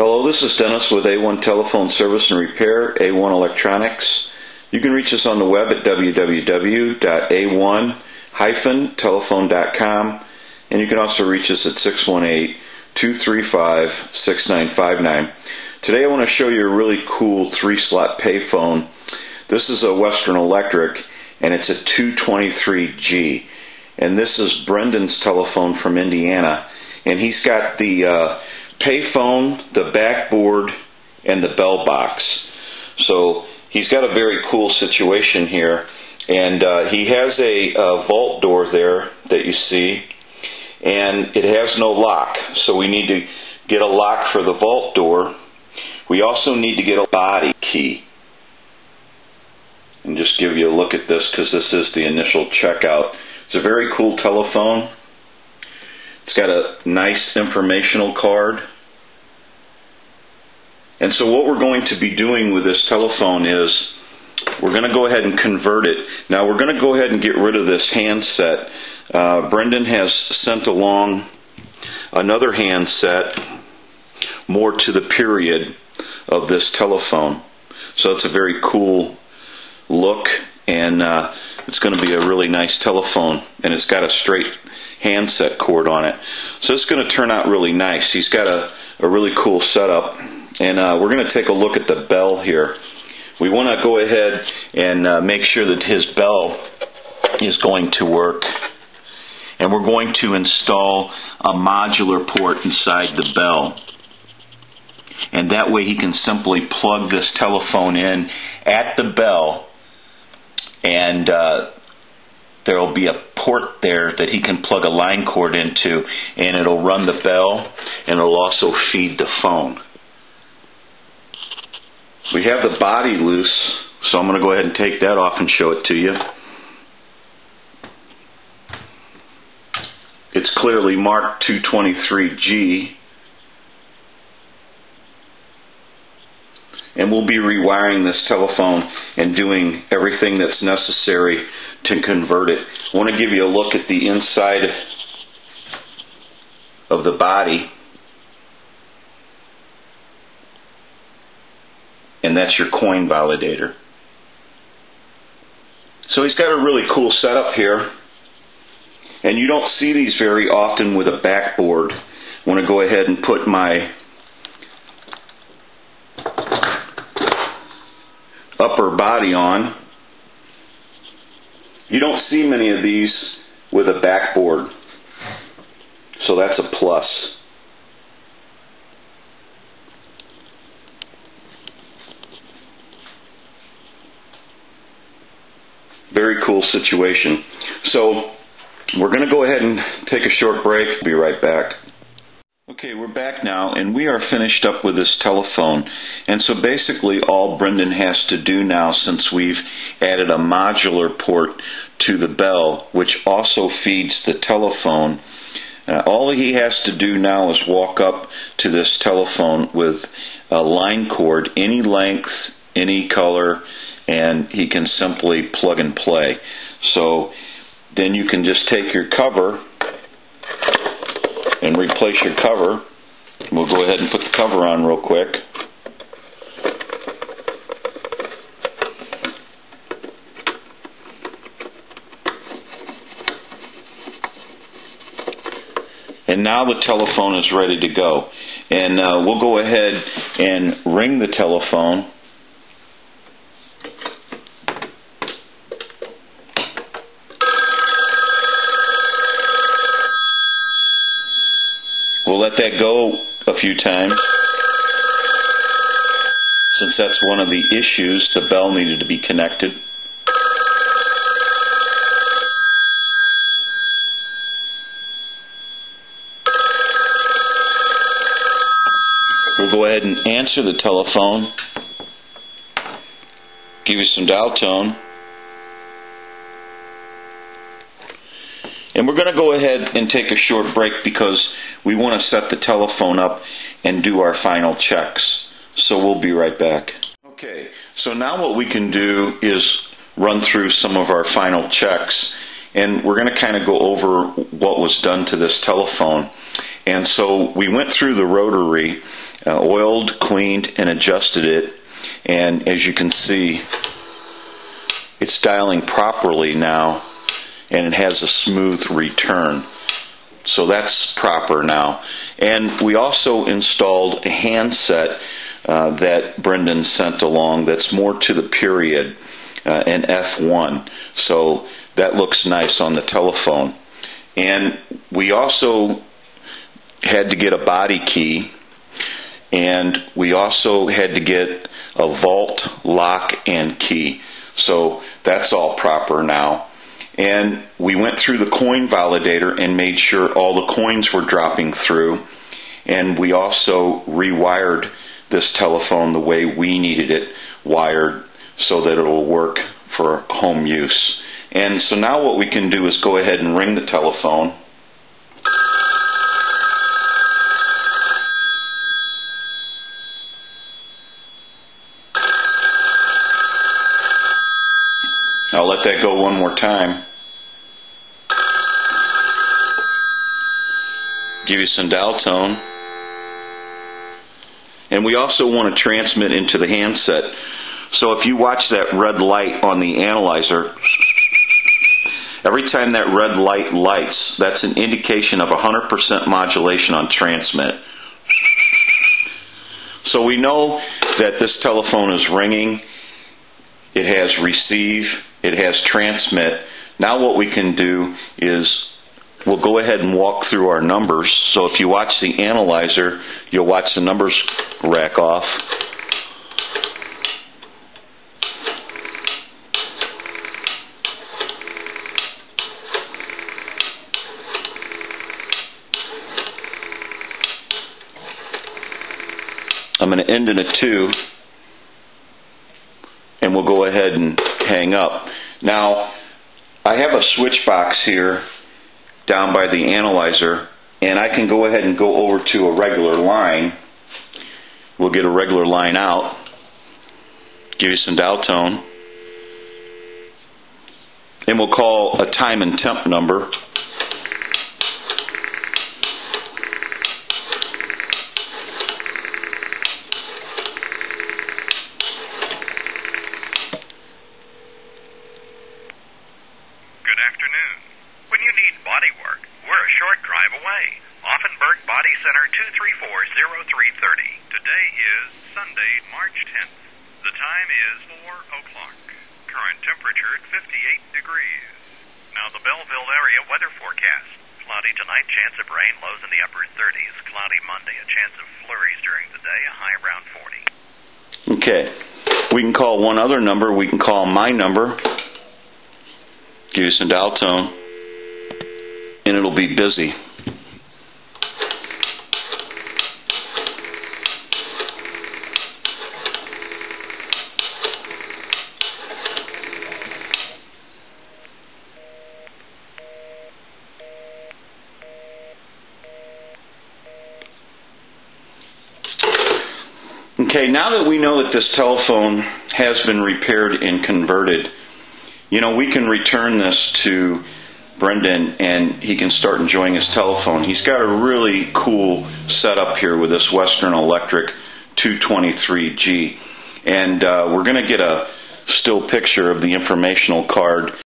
Hello, this is Dennis with A1 Telephone Service and Repair, A1 Electronics. You can reach us on the web at www.a1-telephone.com and you can also reach us at 618-235-6959. Today I want to show you a really cool three-slot payphone. This is a Western Electric and it's a 223G. And this is Brendan's telephone from Indiana. And he's got the uh, payphone, the backboard, and the bell box. So he's got a very cool situation here. And uh, he has a, a vault door there that you see, and it has no lock. So we need to get a lock for the vault door. We also need to get a body key. And just give you a look at this because this is the initial checkout. It's a very cool telephone. It's got a nice informational card. And so what we're going to be doing with this telephone is we're going to go ahead and convert it. Now we're going to go ahead and get rid of this handset. Uh, Brendan has sent along another handset more to the period of this telephone. So it's a very cool look and uh, it's going to be a really nice telephone and it's got a straight handset cord on it. So it's going to turn out really nice. He's got a, a really cool setup. And uh, we're going to take a look at the bell here. We want to go ahead and uh, make sure that his bell is going to work. And we're going to install a modular port inside the bell. And that way he can simply plug this telephone in at the bell and uh, there will be a port there that he can plug a line cord into and it'll run the bell and it'll also feed the phone. We have the body loose so I'm going to go ahead and take that off and show it to you. It's clearly marked 223G and we'll be rewiring this telephone and doing everything that's necessary to convert it. I want to give you a look at the inside of the body. And that's your coin validator. So he's got a really cool setup here. And you don't see these very often with a backboard. I want to go ahead and put my upper body on. You don't see many of these with a backboard, so that's a plus. Very cool situation. So we're going to go ahead and take a short break. Be right back. Okay, we're back now, and we are finished up with this telephone. And so basically all Brendan has to do now, since we've added a modular port to the bell, which also feeds the telephone, uh, all he has to do now is walk up to this telephone with a line cord, any length, any color, and he can simply plug and play. So then you can just take your cover and replace your cover. We'll go ahead and put the cover on real quick. And now the telephone is ready to go. And uh, we'll go ahead and ring the telephone. We'll let that go times. Since that's one of the issues, the bell needed to be connected. We'll go ahead and answer the telephone, give you some dial tone. And we're going to go ahead and take a short break because we want to set the telephone up and do our final checks. So we'll be right back. Okay, so now what we can do is run through some of our final checks. And we're going to kind of go over what was done to this telephone. And so we went through the rotary uh, oiled, cleaned, and adjusted it. And as you can see, it's dialing properly now, and it has a smooth return. So that's proper now. And we also installed a handset uh, that Brendan sent along that's more to the period, uh, an F1. So that looks nice on the telephone. And we also had to get a body key, and we also had to get a vault lock and key. So that's all proper now. And we went through the coin validator and made sure all the coins were dropping through. And we also rewired this telephone the way we needed it wired so that it'll work for home use. And so now what we can do is go ahead and ring the telephone. Let that go one more time. Give you some dial tone. And we also want to transmit into the handset. So if you watch that red light on the analyzer, every time that red light lights, that's an indication of 100% modulation on transmit. So we know that this telephone is ringing, it has receive, it has transmit. Now what we can do is we'll go ahead and walk through our numbers. So if you watch the analyzer, you'll watch the numbers rack off. I'm going to end in a 2 and we'll go ahead and hang up. Now, I have a switch box here down by the analyzer, and I can go ahead and go over to a regular line. We'll get a regular line out, give you some dial tone, and we'll call a time and temp number. Good afternoon. When you need body work, we're a short drive away. Auffenberg Body Center 234-0330. Today is Sunday, March 10th. The time is 4 o'clock. Current temperature at 58 degrees. Now the Belleville area weather forecast. Cloudy tonight, chance of rain, lows in the upper 30s. Cloudy Monday, a chance of flurries during the day, a high around 40. Okay. We can call one other number. We can call my number. Give you some dial tone. And it'll be busy. Okay, now that we know that this telephone has been repaired and converted, you know, we can return this to Brendan and he can start enjoying his telephone. He's got a really cool setup here with this Western Electric 223G. And uh, we're going to get a still picture of the informational card.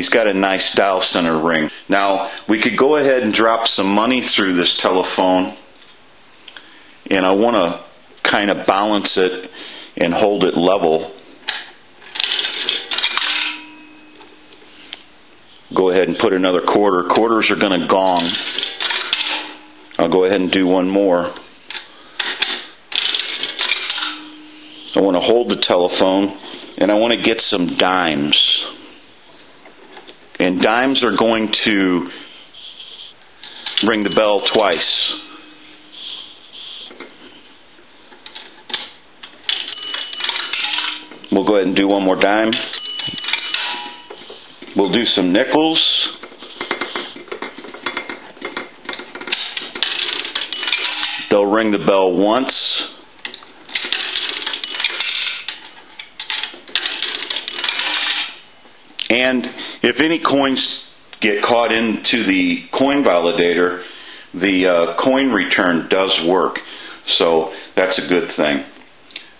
He's got a nice dial center ring. Now, we could go ahead and drop some money through this telephone. And I want to kind of balance it and hold it level. Go ahead and put another quarter. Quarters are going to gong. I'll go ahead and do one more. I want to hold the telephone and I want to get some dimes. And dimes are going to ring the bell twice. We'll go ahead and do one more dime. We'll do some nickels. They'll ring the bell once. And if any coins get caught into the coin validator, the uh, coin return does work. So that's a good thing.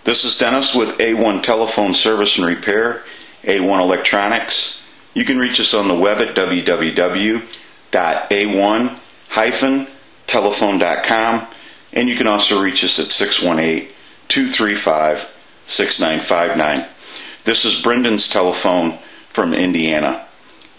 This is Dennis with A1 Telephone Service and Repair, A1 Electronics. You can reach us on the web at www.a1-telephone.com and you can also reach us at 618-235-6959. This is Brendan's telephone from Indiana.